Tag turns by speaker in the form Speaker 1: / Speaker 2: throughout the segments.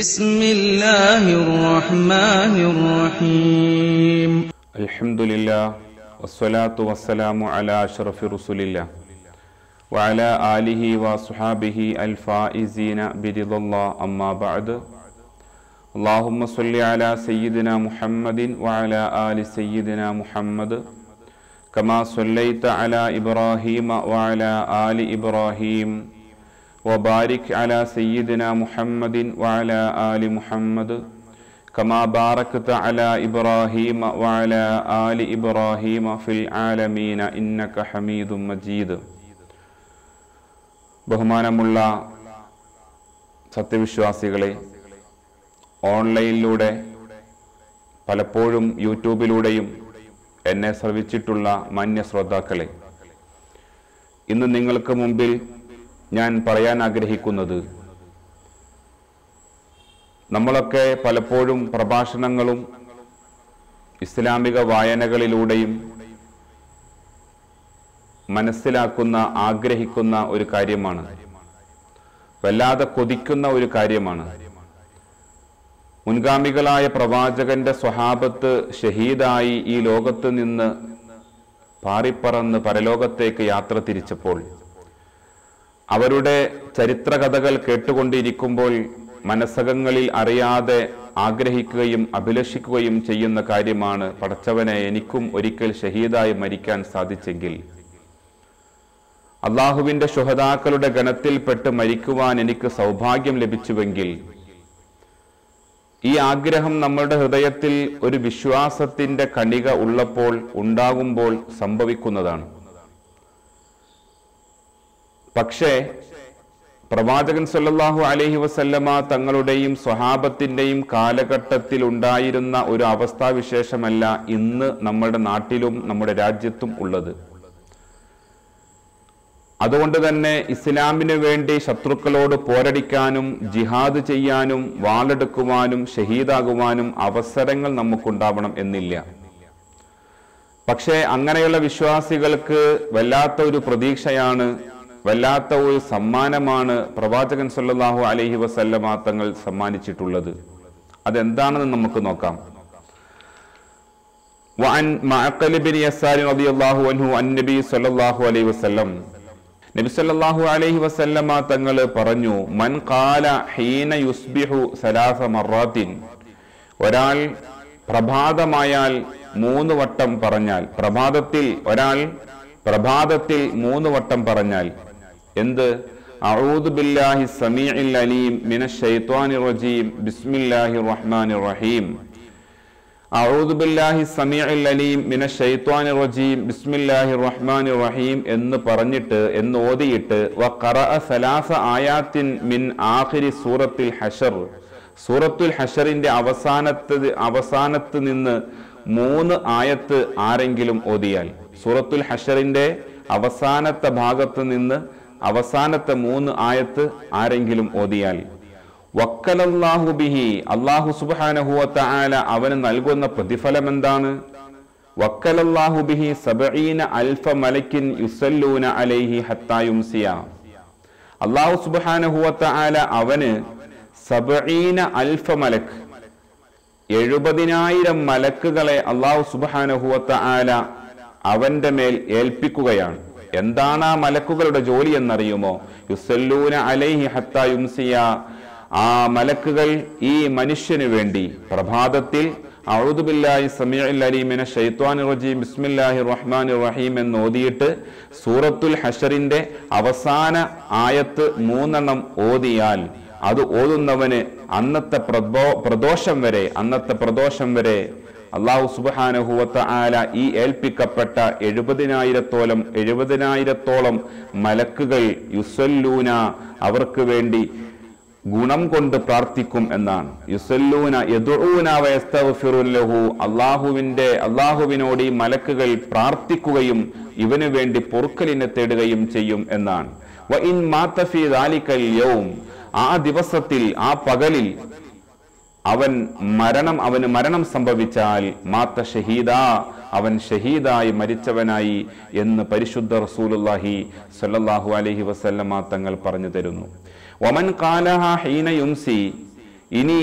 Speaker 1: بسم الله الرحمن الرحيم الحمد لله والصلاة والسلام على أشرف رسول الله وعلى آله وصحابه الفائزين برضا الله أما بعد اللهم صل على سيدنا محمد وعلى آل سيدنا محمد كما صليت على إبراهيم وعلى آل إبراهيم وبارك على سيدنا محمد وعلى آل محمد كما باركت على إبراهيم وعلى آل إبراهيم في العالمين إنك حميد مجيد ബഹുമാനമുള്ള സത്യവിശ്വാസികളെ ഓൺലൈനിലൂടെ പലപ്പോഴും യൂട്യൂബിലൂടെയും എന്നെ ശ്രവിച്ചിട്ടുള്ള മാന്യ ശ്രോതാക്കളെ ഇന്ന് നിങ്ങൾക്ക് മുമ്പിൽ ഞാൻ പറയാൻ ആഗ്രഹിക്കുന്നത് നമ്മളൊക്കെ പലപ്പോഴും പ്രഭാഷണങ്ങളും ഇസ്ലാമിക വായനകളിലൂടെയും മനസ്സിലാക്കുന്ന ആഗ്രഹിക്കുന്ന ഒരു കാര്യമാണ് വല്ലാതെ കൊതിക്കുന്ന ഒരു കാര്യമാണ് മുൻഗാമികളായ പ്രവാചകന്റെ സ്വഹാബത്ത് ഷഹീദായി ഈ ലോകത്ത് നിന്ന് പാറിപ്പറന്ന് പരലോകത്തേക്ക് യാത്ര തിരിച്ചപ്പോൾ അവരുടെ ചരിത്രകഥകൾ കേട്ടുകൊണ്ടിരിക്കുമ്പോൾ മനസ്സകങ്ങളിൽ അറിയാതെ ആഗ്രഹിക്കുകയും അഭിലഷിക്കുകയും ചെയ്യുന്ന കാര്യമാണ് പടച്ചവനെ എനിക്കും ഒരിക്കൽ ഷഹീദായി മരിക്കാൻ സാധിച്ചെങ്കിൽ അള്ളാഹുവിൻ്റെ ശുഹതാക്കളുടെ ഗണത്തിൽപ്പെട്ട് മരിക്കുവാൻ എനിക്ക് സൗഭാഗ്യം ലഭിച്ചുവെങ്കിൽ ഈ ആഗ്രഹം നമ്മളുടെ ഹൃദയത്തിൽ ഒരു വിശ്വാസത്തിൻ്റെ കണിക ഉള്ളപ്പോൾ ഉണ്ടാകുമ്പോൾ സംഭവിക്കുന്നതാണ് പക്ഷേ പ്രവാചകൻ സല്ലാഹു അലഹി വസല്ലമ തങ്ങളുടെയും സ്വഹാബത്തിന്റെയും കാലഘട്ടത്തിൽ ഉണ്ടായിരുന്ന ഒരു അവസ്ഥാവിശേഷമല്ല ഇന്ന് നമ്മുടെ നാട്ടിലും നമ്മുടെ രാജ്യത്തും ഉള്ളത് അതുകൊണ്ട് തന്നെ ഇസ്ലാമിന് വേണ്ടി ശത്രുക്കളോട് പോരടിക്കാനും ജിഹാദ് ചെയ്യാനും വാളെടുക്കുവാനും ഷഹീദാകുവാനും അവസരങ്ങൾ നമുക്കുണ്ടാവണം എന്നില്ല പക്ഷേ അങ്ങനെയുള്ള വിശ്വാസികൾക്ക് വല്ലാത്ത ഒരു പ്രതീക്ഷയാണ് വല്ലാത്ത ഒരു സമ്മാനമാണ് പ്രവാചകൻ സല്ലാഹു അലഹി വസല്ലമ തങ്ങൾ സമ്മാനിച്ചിട്ടുള്ളത് അതെന്താണെന്ന് നമുക്ക് നോക്കാം وعن معقل بن يسار رضي الله عنه عن النبي صلى നബി സല്ലല്ലാഹു അലൈഹി വസല്ലമ തങ്ങൾ പറഞ്ഞു മൻ കാല ഹീന യുസ്ബിഹു സലാസ മറാത്തിൻ ഒരാൾ പ്രഭാതമായാൽ മൂന്ന് വട്ടം പറഞ്ഞാൽ പ്രഭാതത്തിൽ ഒരാൾ പ്രഭാതത്തിൽ മൂന്ന് വട്ടം പറഞ്ഞാൽ എന്ത് അഊദ് ബില്ലാഹി സമീഇൽ അലീം മിന ഷൈത്വാനി റജീം ബിസ്മില്ലാഹി റഹ്മാനി റഹീം അഊദ് ബില്ലാഹി സമീഇൽ അലീം മിന ഷൈത്വാനി റജീം ബിസ്മില്ലാഹി റഹ്മാനി റഹീം എന്ന് പറഞ്ഞിട്ട് എന്ന് ഓതിയിട്ട് വ ഖറഅ സലാസ ആയാത്തിൻ മിൻ ആഖിരി സൂറത്തുൽ ഹഷർ സൂറത്തുൽ ഹഷറിന്റെ അവസാനത്ത് അവസാനത്ത് നിന്ന് മൂന്ന് ആയത്ത് ആരെങ്കിലും ഓതിയാൽ സൂറത്തുൽ ഹഷറിന്റെ അവസാനത്തെ ഭാഗത്ത് നിന്ന് അവസാനത്തെ മൂന്ന് ആയത്ത് ആരെങ്കിലും ഓതിയാൽ വക്കലല്ലാഹു ബിഹി അള്ളാഹു സുബാനഹുവത്ത ആല അവന് നൽകുന്ന പ്രതിഫലം എന്താണ് വക്കലല്ലാഹു ബിഹി സബീന അൽഫ മലക്കിൻ യുസല്ലൂന അലൈഹി ഹത്തായുംസിയ അള്ളാഹു സുബാനഹുവത്ത ആല അവന് സബീന അൽഫ മലക്ക് എഴുപതിനായിരം മലക്കുകളെ അള്ളാഹു സുബാനഹുവത്ത ആല അവന്റെ മേൽ ഏൽപ്പിക്കുകയാണ് എന്താണ് ആ മലക്കുകളുടെ ജോലി എന്നറിയുമോ യുസല്ലൂന അലൈഹി ഹത്ത യുംസിയ ആ മലക്കുകൾ ഈ മനുഷ്യന് വേണ്ടി പ്രഭാതത്തിൽ അഴുദുബില്ലാഹി സമീഅലീമിനെ ഷെയ്ത്വാൻ റജീം ബിസ്മില്ലാഹി റഹ്മാൻ റഹീം എന്ന് ഓതിയിട്ട് സൂറത്തുൽ ഹഷറിന്റെ അവസാന ആയത്ത് മൂന്നെണ്ണം ഓതിയാൽ അത് ഓതുന്നവന് അന്നത്തെ പ്രദോഷം വരെ അന്നത്തെ പ്രദോഷം വരെ അള്ളാഹു സുബാനഹുവത്ത ആല ഈ ഏൽപ്പിക്കപ്പെട്ട എഴുപതിനായിരത്തോളം എഴുപതിനായിരത്തോളം മലക്കുകൾ യുസല്ലൂന അവർക്ക് വേണ്ടി ഗുണം കൊണ്ട് പ്രാർത്ഥിക്കും എന്നാണ് യുസല്ലൂന യദുഊന വയസ്തഫിറുല്ലഹു അള്ളാഹുവിൻ്റെ അള്ളാഹുവിനോട് ഈ മലക്കുകൾ പ്രാർത്ഥിക്കുകയും ഇവന് വേണ്ടി പൊറുക്കലിനെ തേടുകയും ചെയ്യും എന്നാണ് വ ഇൻ മാത്തഫി ദാലിക്കൽ യൗം ആ ദിവസത്തിൽ ആ പകലിൽ അവൻ മരണം അവന് മരണം സംഭവിച്ചാൽ മാത്ത ഷഹീദ അവൻ ഷഹീദായി മരിച്ചവനായി എന്ന് പരിശുദ്ധ റസൂലുല്ലാഹി സല്ലാഹു അലഹി വസല്ലമ തങ്ങൾ പറഞ്ഞു തരുന്നു ഒമൻ കാലഹ ഹീന യുംസി ഇനി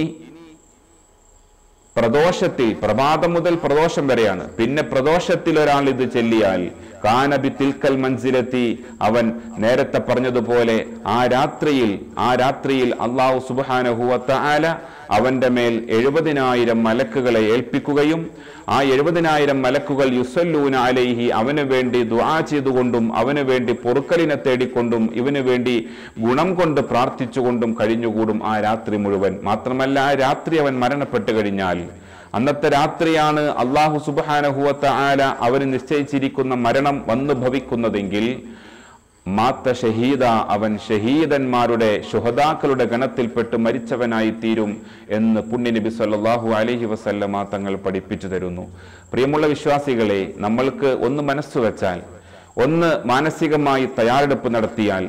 Speaker 1: പ്രദോഷത്തിൽ പ്രഭാതം മുതൽ പ്രദോഷം വരെയാണ് പിന്നെ പ്രദോഷത്തിൽ ഒരാൾ ഇത് ചെല്ലിയാൽ കാനബി തിൽക്കൽ മൻസിലെത്തി അവൻ നേരത്തെ പറഞ്ഞതുപോലെ ആ രാത്രിയിൽ ആ രാത്രിയിൽ അള്ളാഹു സുബാനഹുവത്ത ആല അവന്റെ മേൽ എഴുപതിനായിരം മലക്കുകളെ ഏൽപ്പിക്കുകയും ആ എഴുപതിനായിരം മലക്കുകൾ യുസല്ലൂന അലൈഹി അവന് വേണ്ടി ദ്വാ ചെയ്തുകൊണ്ടും അവന് വേണ്ടി പൊറുക്കലിനെ തേടിക്കൊണ്ടും ഇവന് വേണ്ടി ഗുണം കൊണ്ട് പ്രാർത്ഥിച്ചുകൊണ്ടും കഴിഞ്ഞുകൂടും ആ രാത്രി മുഴുവൻ മാത്രമല്ല ആ രാത്രി അവൻ മരണപ്പെട്ടു കഴിഞ്ഞാൽ അന്നത്തെ രാത്രിയാണ് അള്ളാഹു സുബാനഹുവത്ത ആല അവന് നിശ്ചയിച്ചിരിക്കുന്ന മരണം വന്നു ഭവിക്കുന്നതെങ്കിൽ മാത്ത ഷഹീദ അവൻ ഷഹീദന്മാരുടെ ശുഹദാക്കളുടെ ഗണത്തിൽപ്പെട്ട് മരിച്ചവനായി തീരും എന്ന് പുണ്യനബി സല്ലാഹു അലഹി വസല്ലമ തങ്ങൾ പഠിപ്പിച്ചു തരുന്നു പ്രിയമുള്ള വിശ്വാസികളെ നമ്മൾക്ക് ഒന്ന് മനസ്സുവെച്ചാൽ ഒന്ന് മാനസികമായി തയ്യാറെടുപ്പ് നടത്തിയാൽ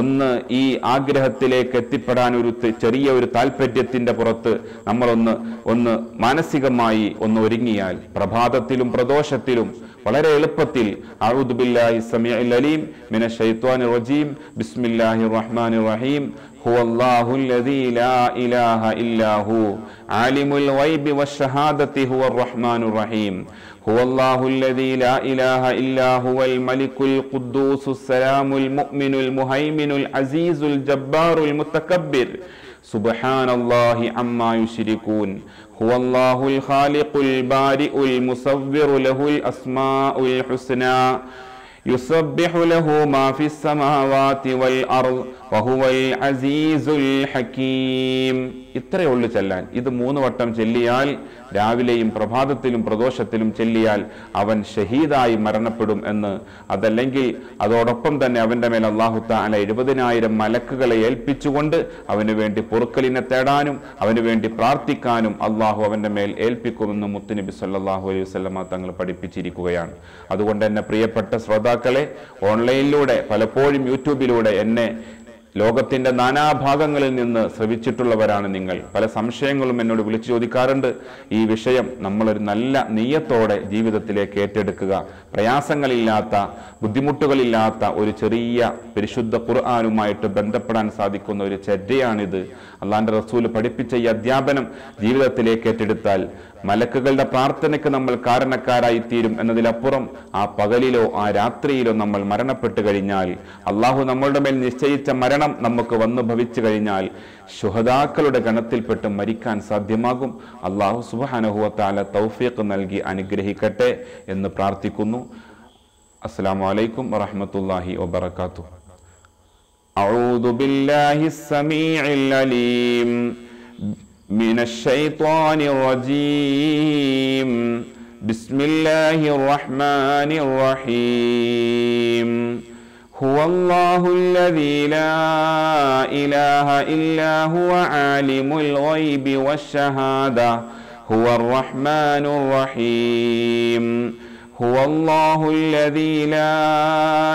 Speaker 1: ഒന്ന് ഈ ആഗ്രഹത്തിലേക്ക് എത്തിപ്പെടാൻ ഒരു ചെറിയ ഒരു താല്പര്യത്തിൻ്റെ പുറത്ത് നമ്മളൊന്ന് ഒന്ന് മാനസികമായി ഒന്ന് ഒരുങ്ങിയാൽ പ്രഭാതത്തിലും പ്രദോഷത്തിലും വളരെ എളുപ്പത്തിൽ അഴുദുബില്ലാഹി സമിയ അലീം മിന ഷെയ്ത്വാൻ റജീം ബിസ്മില്ലാഹി റഹ്മാൻ റഹീം هو الله الذي لا إله إلا هو عالم الغيب والشهادة هو الرحمن الرحيم هو الله الذي لا إله إلا هو الملك القدوس السلام المؤمن المهيمن العزيز الجبار المتكبر سبحان الله عما يشركون هو الله الخالق البارئ المصور له الأسماء الحسنى يسبح له ما في السماوات والأرض അസീസുൽ ഹക്കീം ഇത്രയേ ഉള്ളു ചെല്ലാൻ ഇത് മൂന്ന് വട്ടം ചെല്ലിയാൽ രാവിലെയും പ്രഭാതത്തിലും പ്രദോഷത്തിലും ചെല്ലിയാൽ അവൻ ഷഹീദായി മരണപ്പെടും എന്ന് അതല്ലെങ്കിൽ അതോടൊപ്പം തന്നെ അവൻ്റെ മേൽ അള്ളാഹു താല എഴുപതിനായിരം മലക്കുകളെ ഏൽപ്പിച്ചുകൊണ്ട് അവന് വേണ്ടി പൊറുക്കലിനെ തേടാനും അവന് വേണ്ടി പ്രാർത്ഥിക്കാനും അള്ളാഹു അവൻ്റെ മേൽ ഏൽപ്പിക്കുമെന്ന് മുത്തുനബി സല്ലാഹു അലൈഹി വസ്ലമ തങ്ങൾ പഠിപ്പിച്ചിരിക്കുകയാണ് അതുകൊണ്ട് എന്നെ പ്രിയപ്പെട്ട ശ്രോതാക്കളെ ഓൺലൈനിലൂടെ പലപ്പോഴും യൂട്യൂബിലൂടെ എന്നെ ലോകത്തിൻ്റെ നാനാഭാഗങ്ങളിൽ നിന്ന് ശ്രവിച്ചിട്ടുള്ളവരാണ് നിങ്ങൾ പല സംശയങ്ങളും എന്നോട് വിളിച്ചു ചോദിക്കാറുണ്ട് ഈ വിഷയം നമ്മളൊരു നല്ല നീയത്തോടെ ജീവിതത്തിലേക്ക് ഏറ്റെടുക്കുക പ്രയാസങ്ങളില്ലാത്ത ബുദ്ധിമുട്ടുകളില്ലാത്ത ഒരു ചെറിയ പരിശുദ്ധ ഖുർആാനുമായിട്ട് ബന്ധപ്പെടാൻ സാധിക്കുന്ന ഒരു ചര്യയാണിത് അള്ളാൻ്റെ റസൂൽ പഠിപ്പിച്ച ഈ അധ്യാപനം ജീവിതത്തിലേക്ക് ഏറ്റെടുത്താൽ മലക്കുകളുടെ പ്രാർത്ഥനയ്ക്ക് നമ്മൾ കാരണക്കാരായി തീരും എന്നതിലപ്പുറം ആ പകലിലോ ആ രാത്രിയിലോ നമ്മൾ മരണപ്പെട്ടു കഴിഞ്ഞാൽ അള്ളാഹു നമ്മളുടെ മേൽ നിശ്ചയിച്ച മരണം മരണം നമുക്ക് വന്നു ഭവിച്ചു കഴിഞ്ഞാൽ ശുഹദാക്കളുടെ ഗണത്തിൽപ്പെട്ട് മരിക്കാൻ സാധ്യമാകും അള്ളാഹു സുബാനഹുവത്താല തൗഫീഖ് നൽകി അനുഗ്രഹിക്കട്ടെ എന്ന് പ്രാർത്ഥിക്കുന്നു അസ്സാം വലൈക്കും വറഹമത്തല്ലാഹി വബർക്കാത്തു أعوذ بالله السميع العليم من الشيطان الرجيم بسم الله الرحمن الرحيم هو الله الذي لا اله الا هو عالم الغيب والشهاده هو الرحمن الرحيم هو الله الذي لا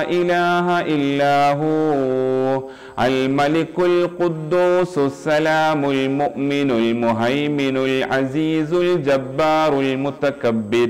Speaker 1: اله الا هو الملك القدوس السلام المؤمن المهيمن العزيز الجبار المتكبر